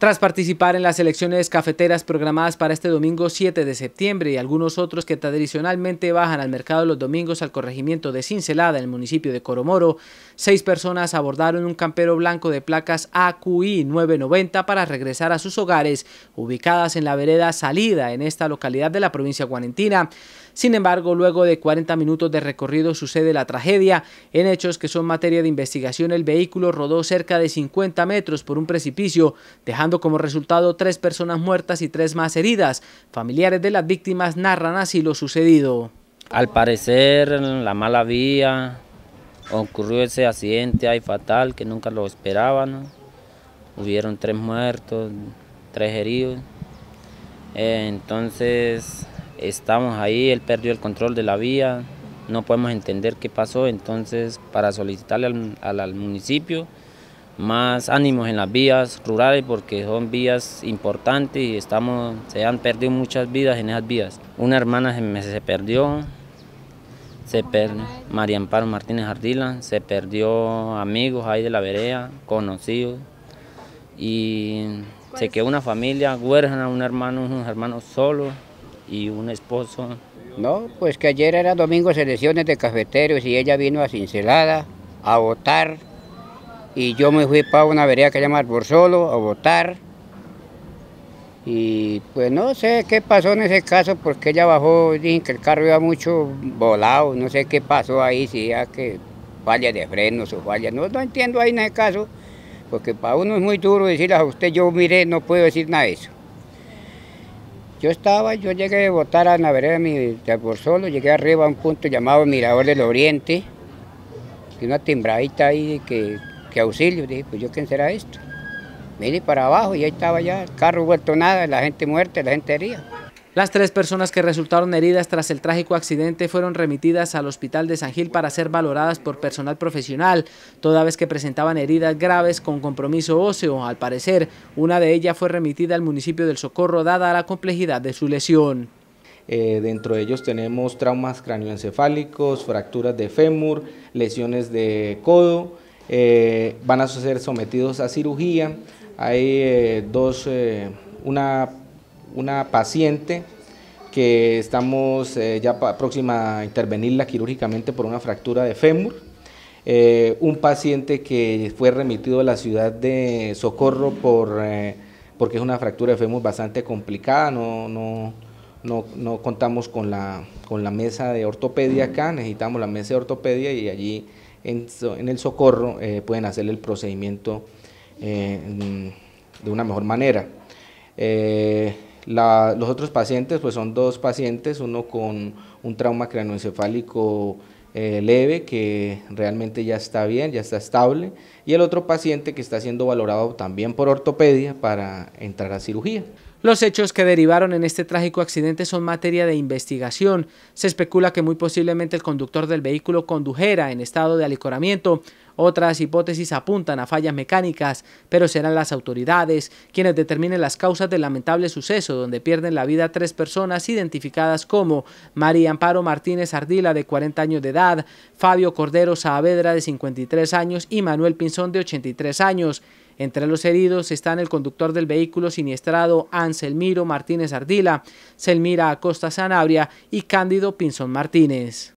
Tras participar en las elecciones cafeteras programadas para este domingo 7 de septiembre y algunos otros que tradicionalmente bajan al mercado los domingos al corregimiento de Cincelada en el municipio de Coromoro, seis personas abordaron un campero blanco de placas AQI 990 para regresar a sus hogares ubicadas en la vereda Salida en esta localidad de la provincia guanentina. Sin embargo, luego de 40 minutos de recorrido sucede la tragedia. En hechos que son materia de investigación, el vehículo rodó cerca de 50 metros por un precipicio, dejando como resultado tres personas muertas y tres más heridas. Familiares de las víctimas narran así lo sucedido. Al parecer, la mala vía, ocurrió ese accidente ahí fatal que nunca lo esperaban. Hubieron tres muertos, tres heridos. entonces estamos ahí, él perdió el control de la vía, no podemos entender qué pasó, entonces para solicitarle al, municipio más ánimos en las vías rurales porque son vías importantes y estamos, se han perdido muchas vidas en esas vías. Una hermana se, se perdió, se perdió, María Amparo Martínez Ardila, se perdió amigos ahí de la vereda, conocidos y se quedó una familia huérfana, un hermano, unos hermanos solos y un esposo. No, pues que ayer era domingo selecciones de cafeteros y ella vino a Cincelada a votar y yo me fui para una vereda que se llama Solo a votar y pues no sé qué pasó en ese caso porque ella bajó, dicen que el carro iba mucho volado, no sé qué pasó ahí, si ya que falla de frenos o falla, no, no entiendo ahí en ese caso, porque para uno es muy duro decirle a usted yo miré, no puedo decir nada de eso. Yo estaba, yo llegué a votar a la vereda de por solo, llegué arriba a un punto llamado Mirador del Oriente, y una timbradita ahí que, que auxilio, dije, pues yo quién será esto. Vine para abajo y ahí estaba ya, el carro vuelto nada, la gente muerta, la gente herida. Las tres personas que resultaron heridas tras el trágico accidente fueron remitidas al hospital de San Gil para ser valoradas por personal profesional, toda vez que presentaban heridas graves con compromiso óseo. Al parecer, una de ellas fue remitida al municipio del Socorro dada la complejidad de su lesión. Eh, dentro de ellos tenemos traumas cráneoencefálicos, fracturas de fémur, lesiones de codo, eh, van a ser sometidos a cirugía. Hay eh, dos, una una paciente que estamos eh, ya próxima a intervenirla quirúrgicamente por una fractura de fémur. Eh, un paciente que fue remitido a la ciudad de Socorro por, eh, porque es una fractura de fémur bastante complicada, no, no, no, no contamos con la, con la mesa de ortopedia acá, necesitamos la mesa de ortopedia y allí en, el Socorro pueden hacer el procedimiento de una mejor manera. Los otros pacientes pues son dos pacientes, uno con un trauma craneoencefálico eh, leve que realmente ya está bien, ya está estable, y el otro paciente que está siendo valorado también por ortopedia para entrar a cirugía. Los hechos que derivaron en este trágico accidente son materia de investigación. Se especula que muy posiblemente el conductor del vehículo condujera en estado de alicoramiento. Otras hipótesis apuntan a fallas mecánicas, pero serán las autoridades quienes determinen las causas del lamentable suceso donde pierden la vida tres personas identificadas como María Amparo Martínez Ardila de 40 años de edad, Fabio Cordero Saavedra de 53 años y Manuel Pinzón de 83 años. Entre los heridos están el conductor del vehículo siniestrado Anselmiro Martínez Ardila, Selmira Acosta Sanabria y Cándido Pinzón Martínez.